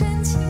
深情。